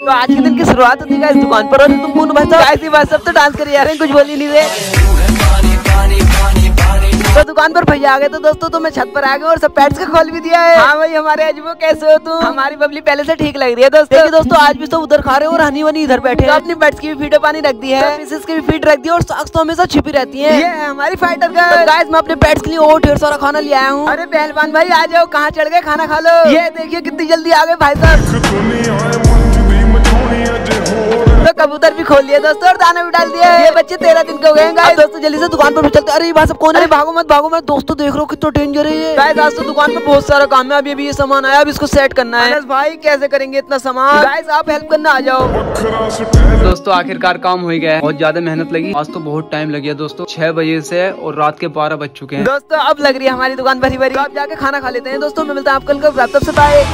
तो आज के दिन की शुरुआत होती है इस दुकान पर और तुम पूर्ण भाई साहब ऐसी बात सब तो डांस करिए यार कुछ बोल ही नहीं रहे। तो दुकान पर भैया आ गए तो दोस्तों तो मैं छत पर आ गया और सब पैड्स का खोल भी दिया है। हाँ भाई हमारे अजबो कैसे हो तुम? हमारी बबली पहले से ठीक लग रही है दोस्तों। देखिए दोस्तों आज भी सब उधर खा रहे हो और हनी वनी इधर बैठे हैं। अपनी बेड्स की भी फीडो पानी रख दी है। मिसेस की भी फ़ीड रख दी और सॉक्स तो हमेशा छिपी रहती है। ये हमारी फाइटर गर्ल गाइस मैं अपने पेट्स के लिए और ढेर सारा खाना ले आया हूँ। अरे पहलवान भाई आ जाओ कहाँ चढ़ गए? खाना खा लो। ये देखिए कितनी जल्दी आ गए भाई साहब। तो कबूतर भी खोल लिया दोस्तों और दाना भी डाल दिया ये बच्चे तेरह दिन के हो गए दोस्तों जल्दी से दुकान पर भी चलते अरे भाई सब कौन है? भागो मत भागो मत। दोस्तों देख रहे हो कितना डेंजर है ये। गाइस आज तो दुकान पर बहुत सारा काम है। अभी अभी ये सामान आया अब इसको सेट करना है। भाई कैसे करेंगे इतना सामान? गाइस आप हेल्प करना आ जाओ। दोस्तों आखिरकार काम हो गया है। बहुत ज़्यादा मेहनत लगी। आज तो बहुत टाइम लग गया दोस्तों। छह बजे से और रात के बारह बज चुके हैं। दोस्तों अब लग रही है हमारी दुकान भरी भरी आप जाके खाना खा लेते हैं। दोस्तों मैं मिलता हूँ आप कल का तब से। बाय